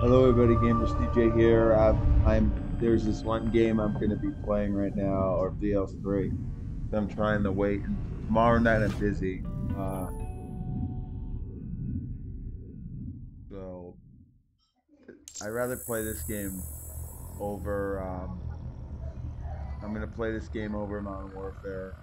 Hello, everybody. Gamers CJ here. I'm, I'm there's this one game I'm going to be playing right now, or VL3. I'm trying to wait. Tomorrow night I'm busy. Uh, so I'd rather play this game over. Um, I'm going to play this game over Modern Warfare.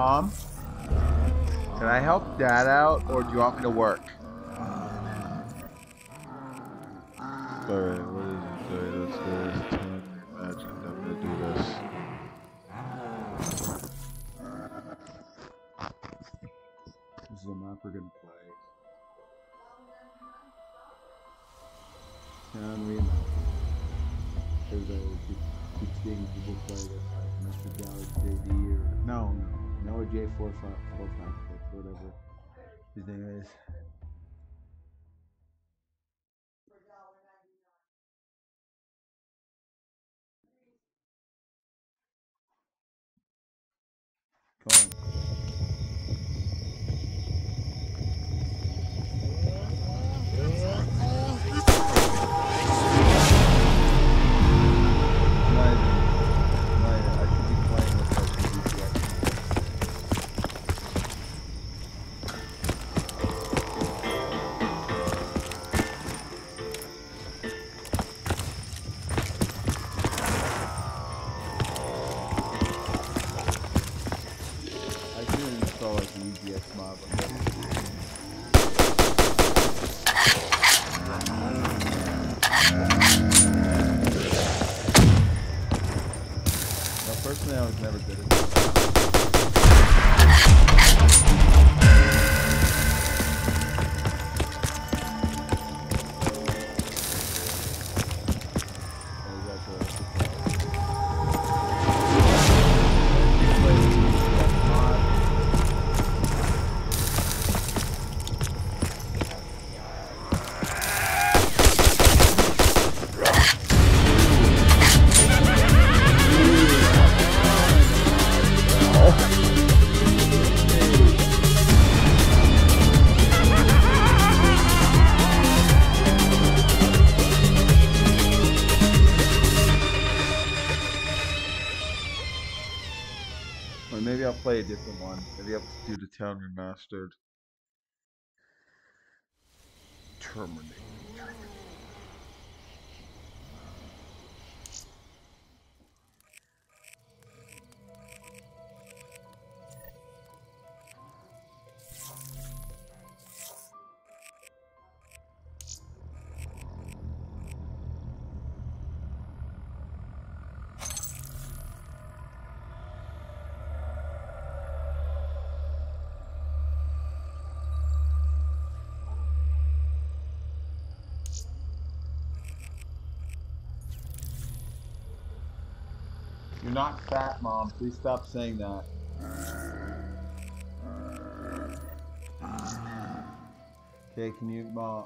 Mom? Can I help Dad out, or do you want me to work? Sorry, what did you say? Let's go to 10 I'm gonna do this. This is a map we're gonna play. Town rematch. There's a keep, keep seeing people play this like Mr. Dalek JD or no, no, Noah J four five four five six whatever his name is. Come on. Town remastered. Terminate. You're not fat, Mom. Please stop saying that. Okay, can you, Mom?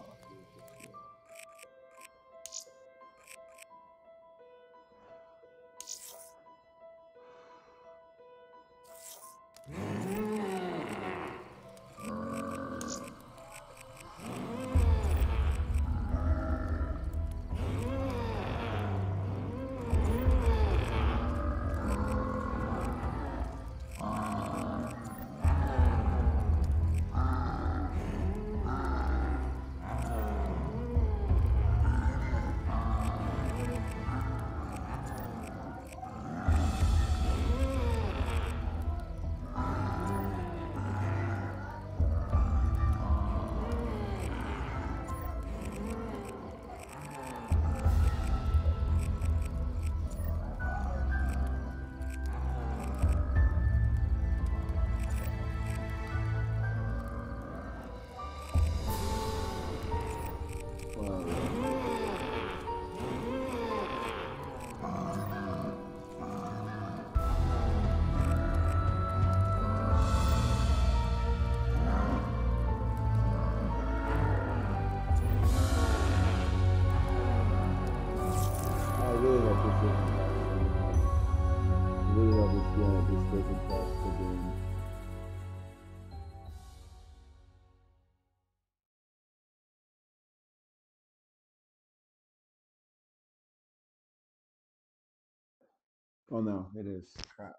Oh no, it is. Crap.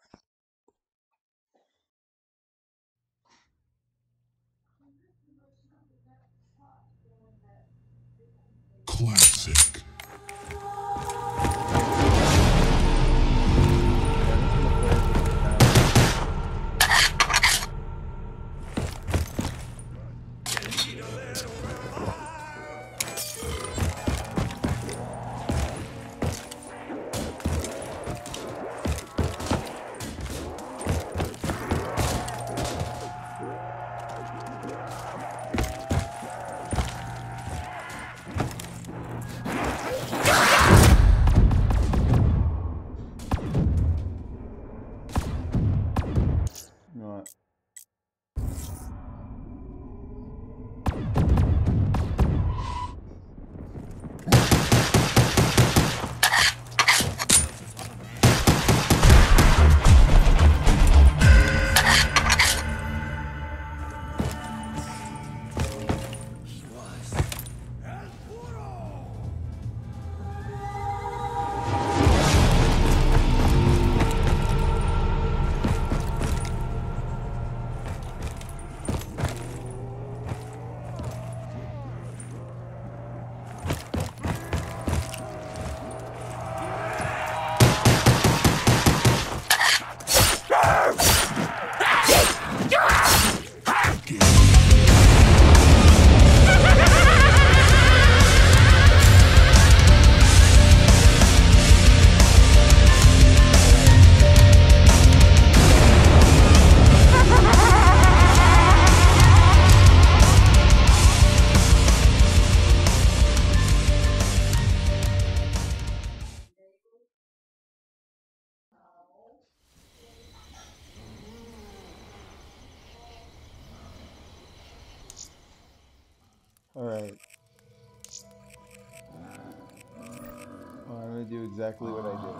Exactly what I did.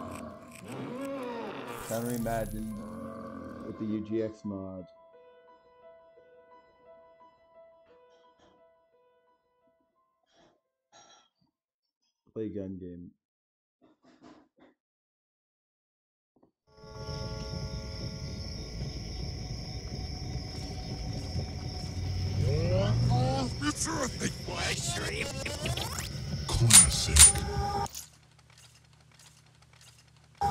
Trying to reimagine with the UGX mod. Play gun game. Classic.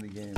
the game.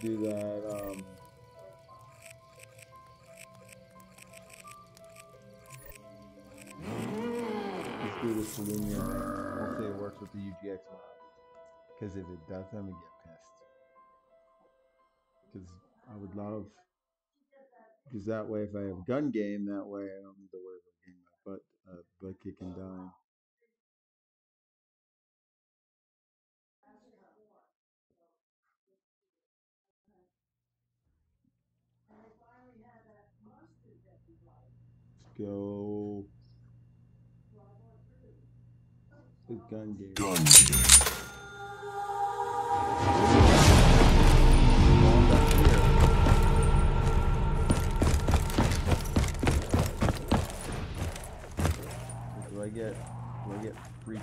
Do that. Um, let's do the Selenium. Hopefully it works with the UGX mod. Because if it does, I'm gonna get pissed. Because I would love. Because that way, if I have gun game, that way I don't need to worry about getting my butt, uh, butt kick and dying. Go. It's gun game. Gun game. Do I get do I get free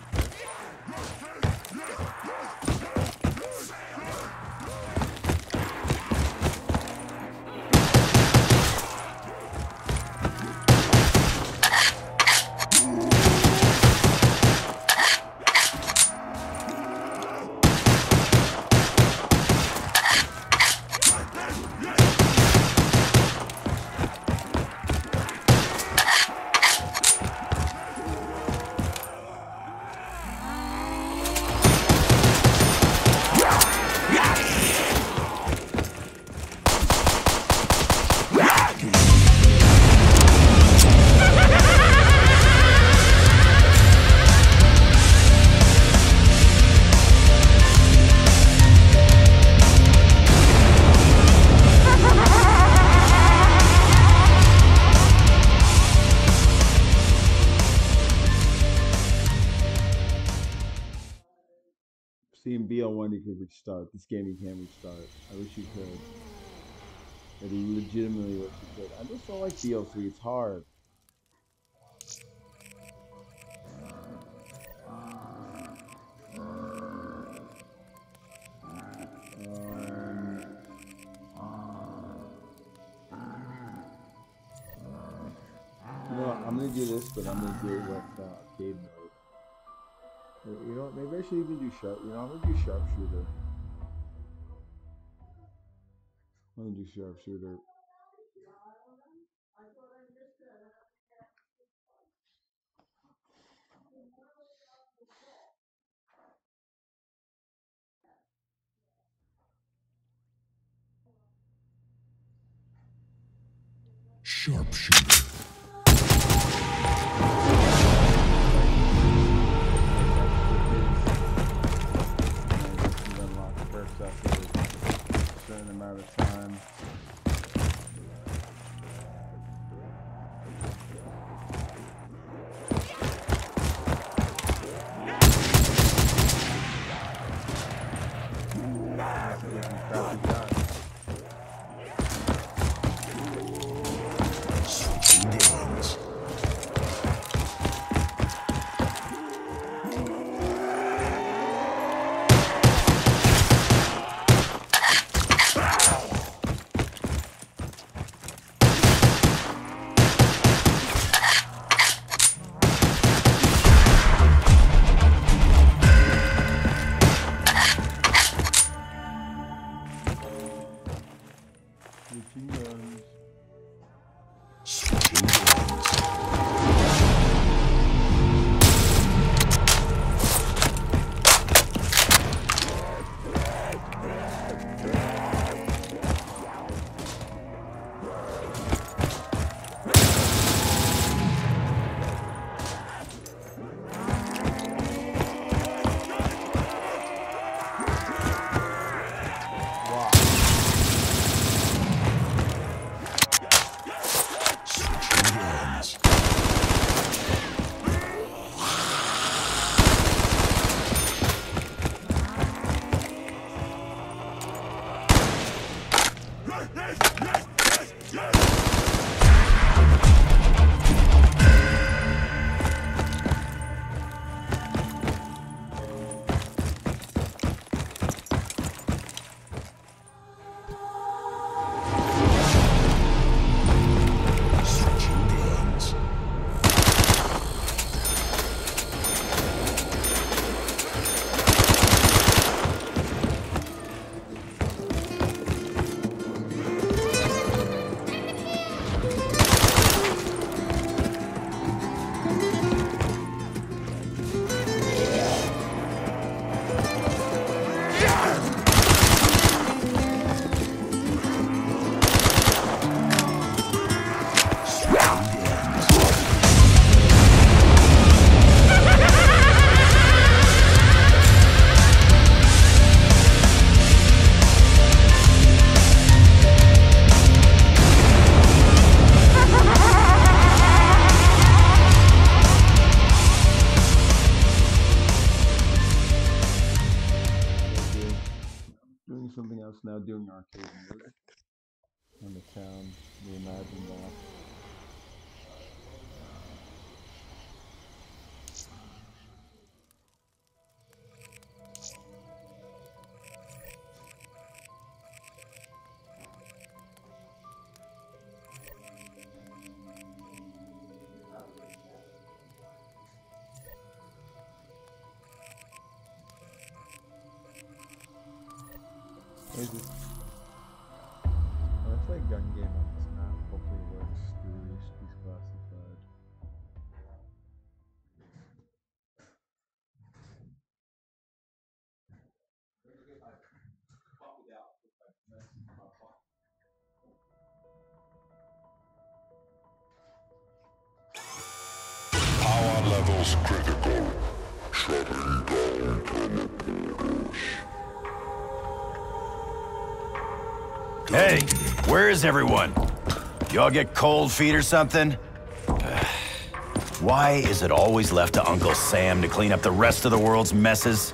See in BL1 you could restart. This game you can't restart. I wish you could. But you legitimately wish you could. I just don't like BL3. It's hard. Um, I'm gonna do this, but I'm gonna do it with uh, arcade. You know, maybe I should even do sharp. You know, I'm gonna do sharpshooter. I'm gonna do sharpshooter. Sharpshooter. Amount of time. Now, doing arcade mode. On the town, we imagine that. Levels critical. Shutting down teleporters. Hey, where is everyone? Y'all get cold feet or something? Why is it always left to Uncle Sam to clean up the rest of the world's messes?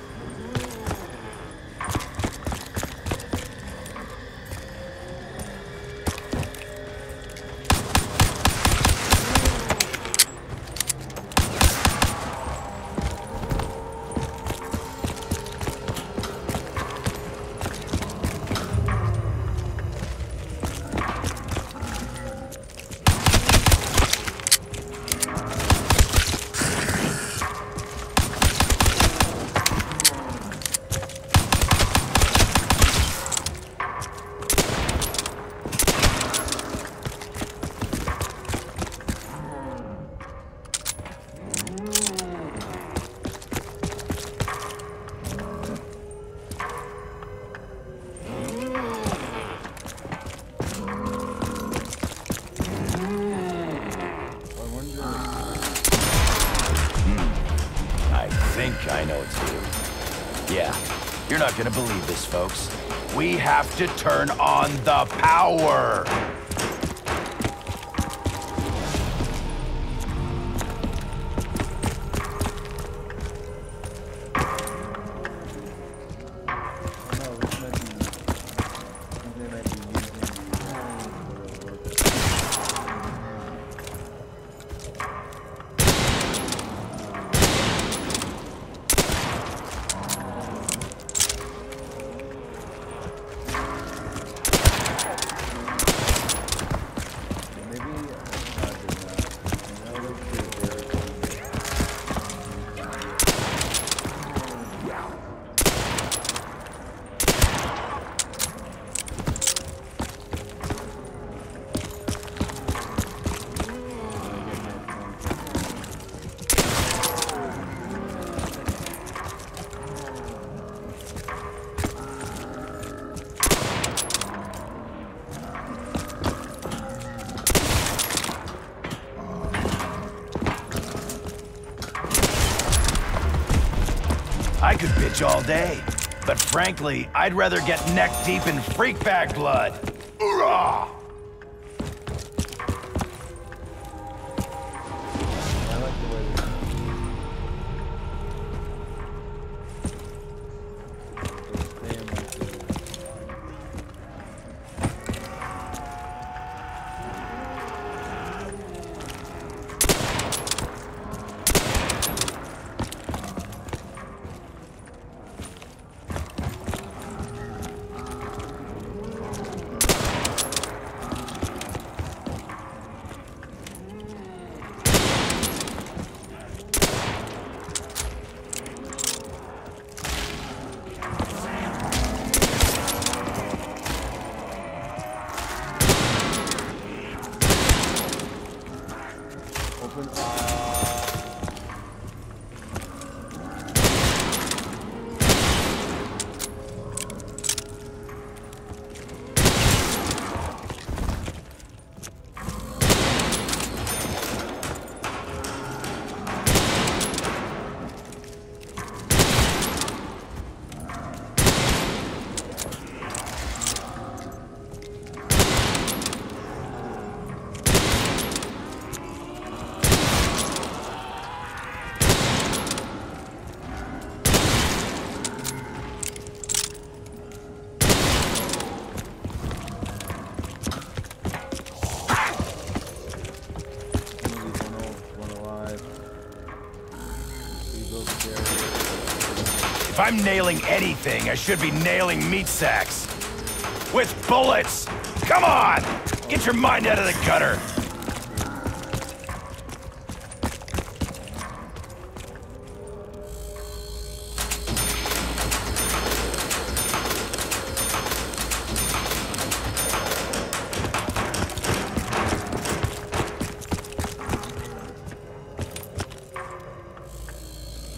All day, but frankly, I'd rather get neck deep in freak bag blood. I'm nailing anything, I should be nailing meat sacks. With bullets! Come on! Get your mind out of the gutter!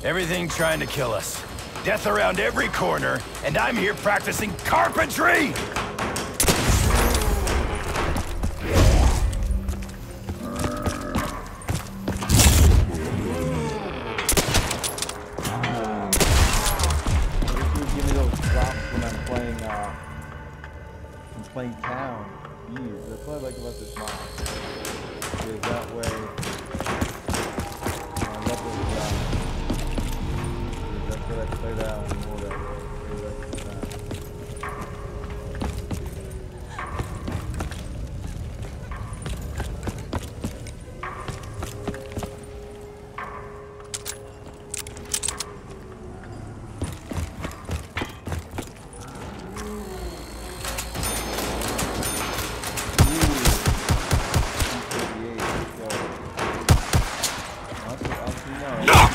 Everything trying to kill us. Death around every corner, and I'm here practicing carpentry! Uh, playing town. Jeez, that's what I like about this mod. Is that way, that's what I played out more that way. I really like that. Ooh. 238, let's go. I'll, I'll see now.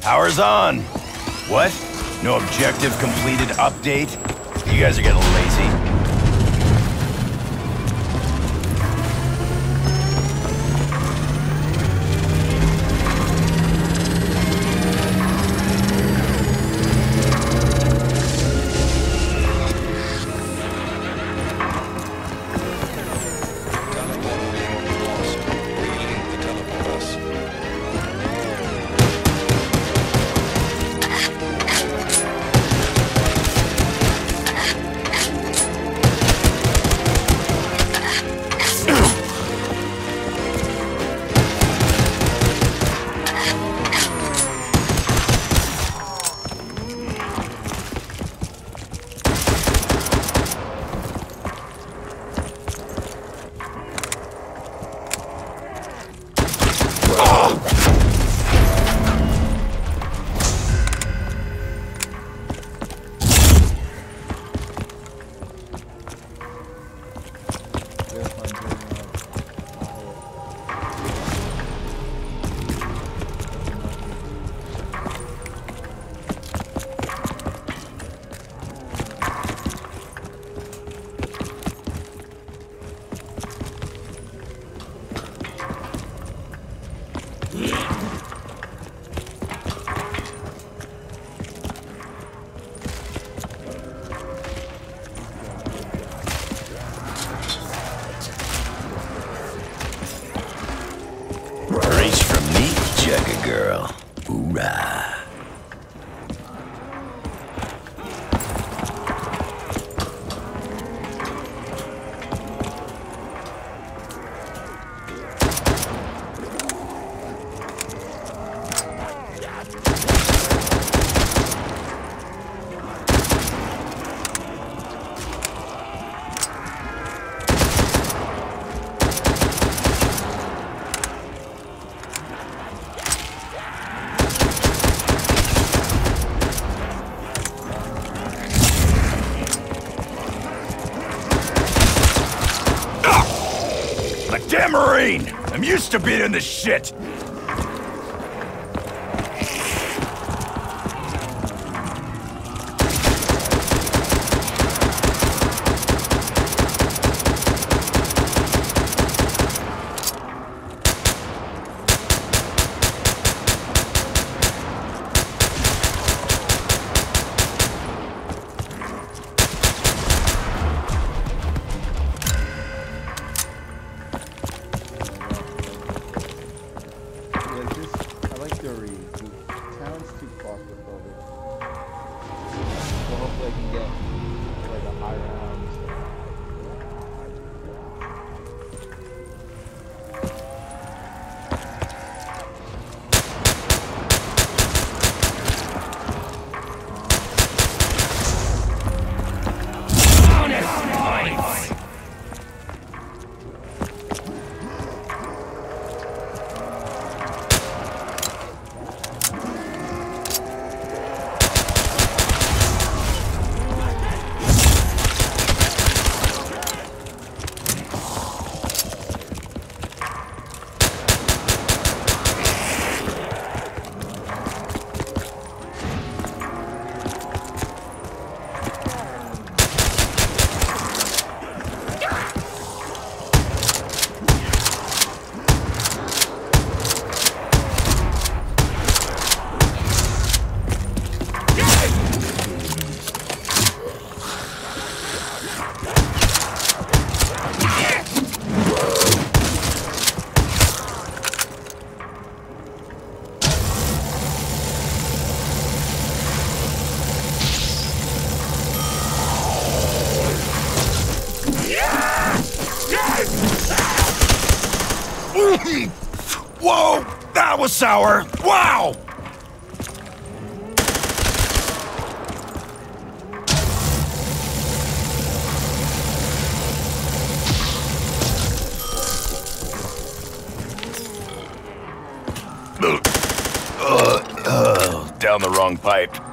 Power's on. What? No objective completed update? You guys are getting lazy. Marine! I'm used to being in this shit! Sour! Wow! Down the wrong pipe.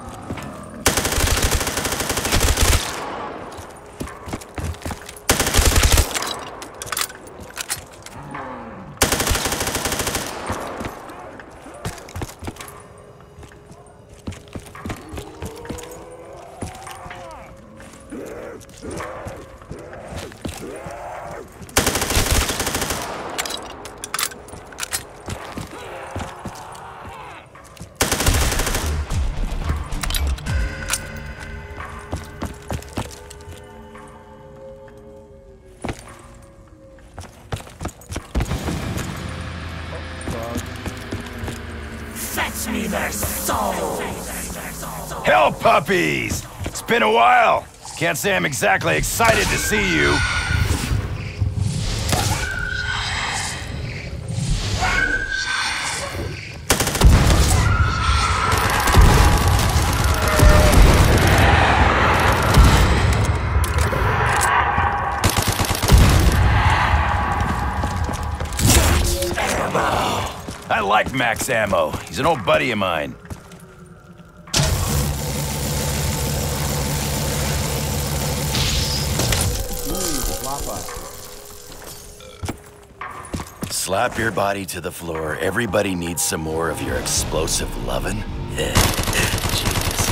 Puppies! It's been a while. Can't say I'm exactly excited to see you. I like Max Ammo. He's an old buddy of mine. Slap your body to the floor. Everybody needs some more of your explosive lovin'. Genius.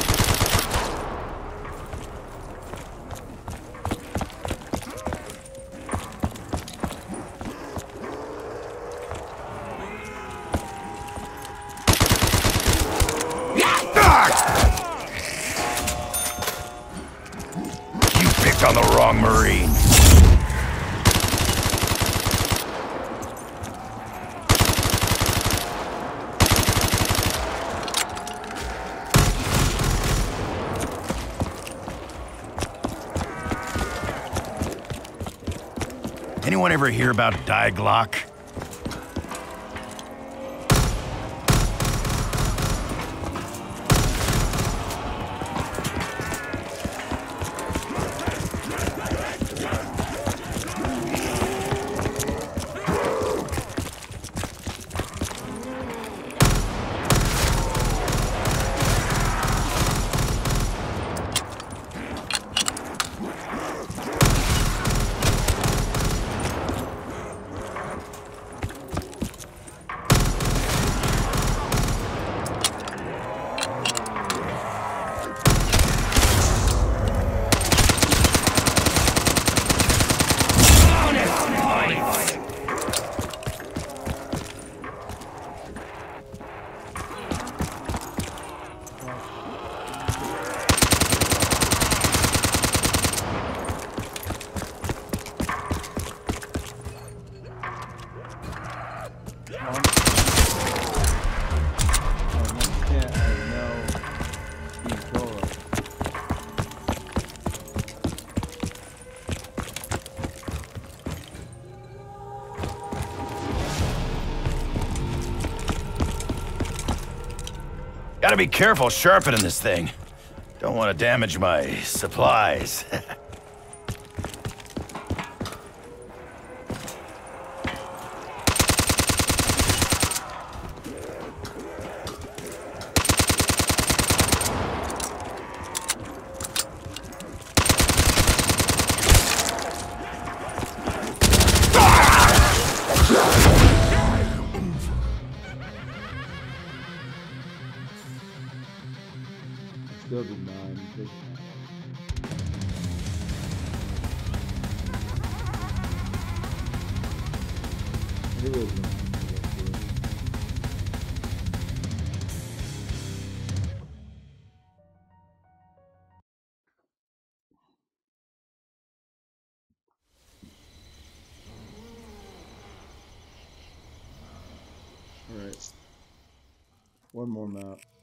You picked on the wrong Marine. Anyone hear about Die Glock? Gotta be careful sharpening this thing. Don't want to damage my supplies. One more map.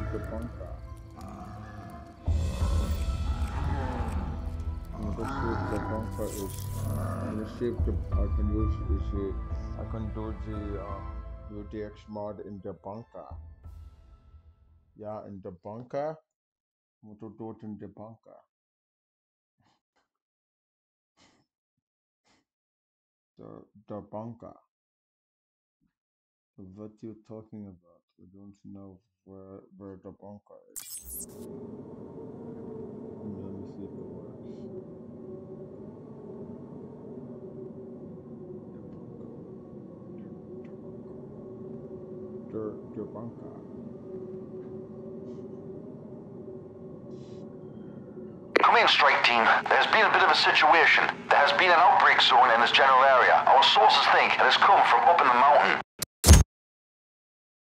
Did the bunker. And the shape the bunker is and the shape the I can use is a, I can do the uh, UTX mod in the bunker. Yeah, in the bunker. Want to do it in the bunker. The the bunker. What you talking about? We don't know where, the bunker. Let me see if it works. Der, bunker. Come in, strike team. There's been a bit of a situation. There has been an outbreak zone in this general area. Our sources think it has come from up in the mountain.